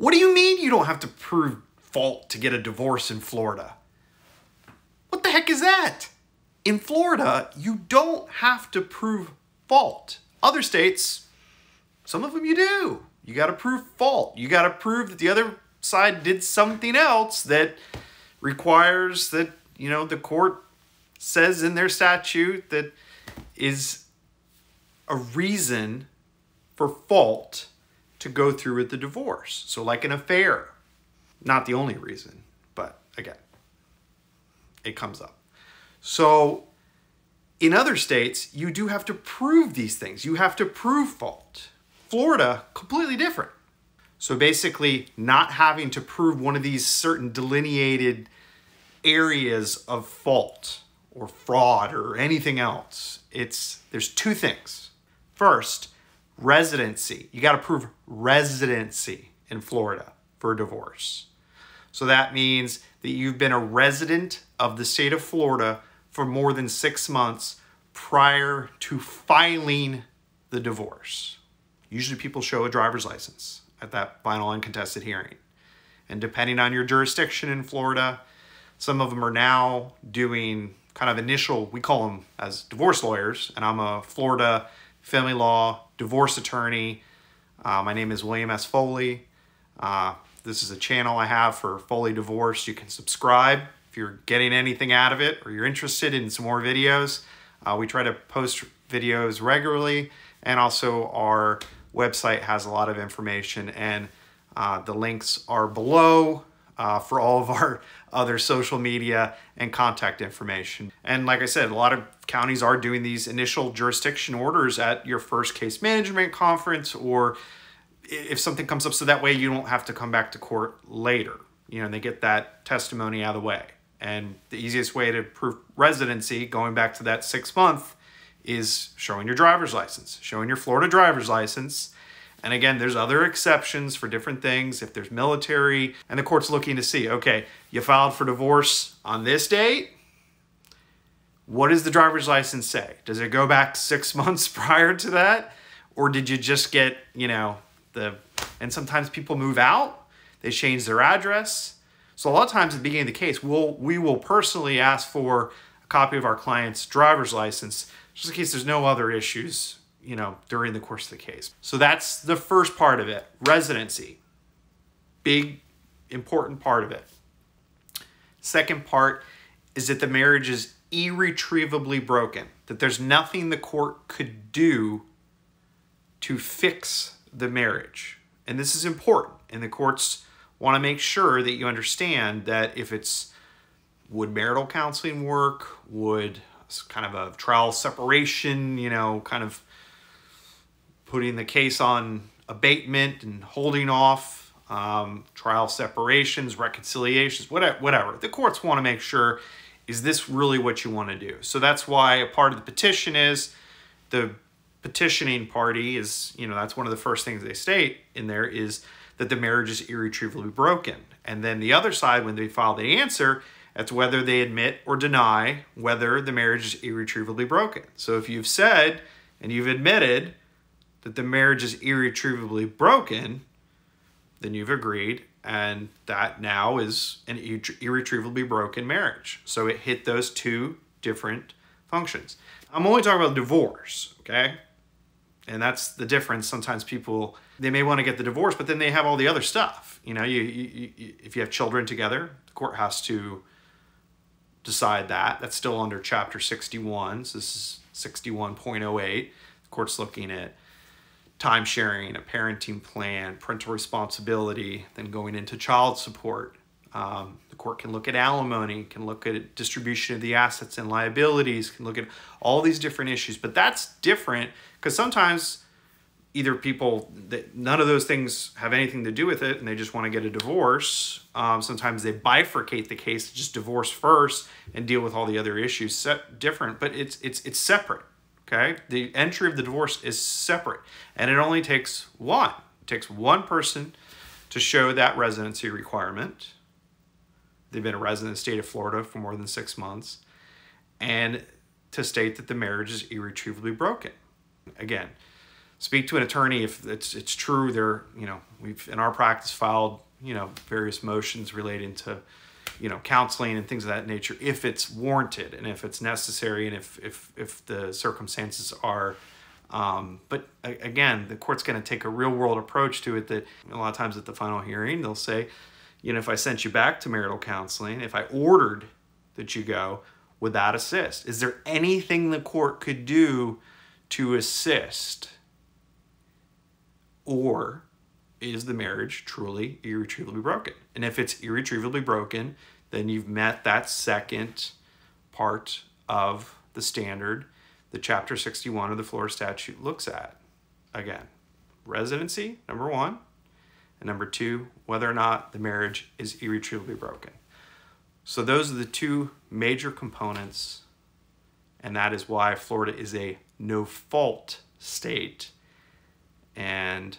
What do you mean you don't have to prove fault to get a divorce in Florida? What the heck is that? In Florida, you don't have to prove fault. Other states, some of them you do. You got to prove fault. You got to prove that the other side did something else that requires that, you know, the court says in their statute that is a reason for fault to go through with the divorce. So, like an affair, not the only reason, but again, it comes up. So, in other states, you do have to prove these things. You have to prove fault. Florida, completely different. So basically, not having to prove one of these certain delineated areas of fault or fraud or anything else. It's there's two things. First, residency. You got to prove residency in Florida for a divorce. So that means that you've been a resident of the state of Florida for more than six months prior to filing the divorce. Usually people show a driver's license at that final uncontested hearing. And depending on your jurisdiction in Florida, some of them are now doing kind of initial, we call them as divorce lawyers, and I'm a Florida family law divorce attorney. Uh, my name is William S. Foley. Uh, this is a channel I have for Foley Divorce. You can subscribe if you're getting anything out of it or you're interested in some more videos. Uh, we try to post videos regularly and also our website has a lot of information and uh, the links are below uh, for all of our other social media and contact information. And like I said, a lot of counties are doing these initial jurisdiction orders at your first case management conference or if something comes up so that way you don't have to come back to court later. You know, they get that testimony out of the way. And the easiest way to prove residency, going back to that six month, is showing your driver's license, showing your Florida driver's license. And again, there's other exceptions for different things. If there's military, and the court's looking to see, okay, you filed for divorce on this date. What does the driver's license say? Does it go back six months prior to that? Or did you just get, you know, the, and sometimes people move out, they change their address. So a lot of times at the beginning of the case, we'll, we will personally ask for a copy of our client's driver's license just in case there's no other issues, you know, during the course of the case. So that's the first part of it, residency. Big, important part of it. Second part is that the marriage is irretrievably broken, that there's nothing the court could do to fix the marriage. And this is important. And the courts want to make sure that you understand that if it's would marital counseling work, would kind of a trial separation, you know, kind of putting the case on abatement and holding off, um, trial separations, reconciliations, whatever, whatever. The courts want to make sure, is this really what you want to do? So that's why a part of the petition is the petitioning party is, you know, that's one of the first things they state in there is that the marriage is irretrievably broken. And then the other side, when they file the answer, that's whether they admit or deny whether the marriage is irretrievably broken. So if you've said and you've admitted that the marriage is irretrievably broken, then you've agreed, and that now is an irretrievably broken marriage. So it hit those two different functions. I'm only talking about divorce, okay? And that's the difference. Sometimes people they may want to get the divorce, but then they have all the other stuff. You know, you, you, you if you have children together, the court has to decide that. That's still under Chapter 61. So this is 61.08. The court's looking at time sharing, a parenting plan, parental responsibility, then going into child support. Um, the court can look at alimony, can look at distribution of the assets and liabilities, can look at all these different issues. But that's different because sometimes either people that none of those things have anything to do with it and they just want to get a divorce. Um, sometimes they bifurcate the case, just divorce first and deal with all the other issues set different, but it's it's it's separate. Okay, the entry of the divorce is separate, and it only takes one. It takes one person to show that residency requirement. They've been a resident of the state of Florida for more than six months, and to state that the marriage is irretrievably broken. Again, speak to an attorney if it's it's true. They're you know we've in our practice filed you know various motions relating to you know counseling and things of that nature if it's warranted and if it's necessary and if if if the circumstances are um, but again, the court's going to take a real world approach to it that a lot of times at the final hearing, they'll say, you know, if I sent you back to marital counseling, if I ordered that you go, would that assist? Is there anything the court could do to assist? Or is the marriage truly irretrievably broken? And if it's irretrievably broken, then you've met that second part of the standard that Chapter 61 of the Florida statute looks at. Again, residency, number one, and number two, whether or not the marriage is irretrievably broken. So those are the two major components, and that is why Florida is a no fault state. And